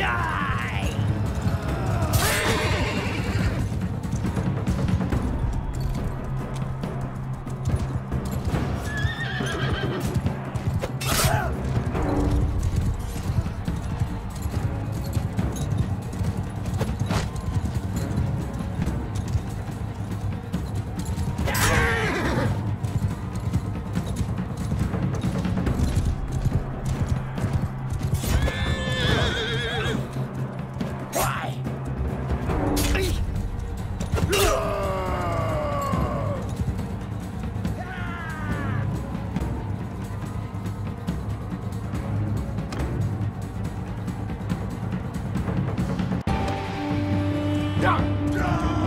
Die! Wow.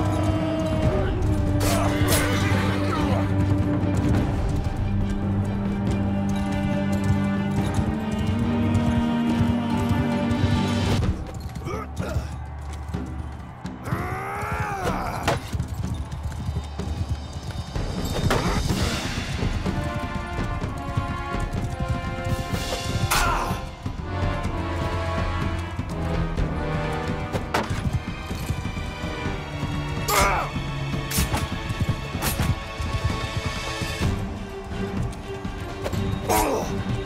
Ugh.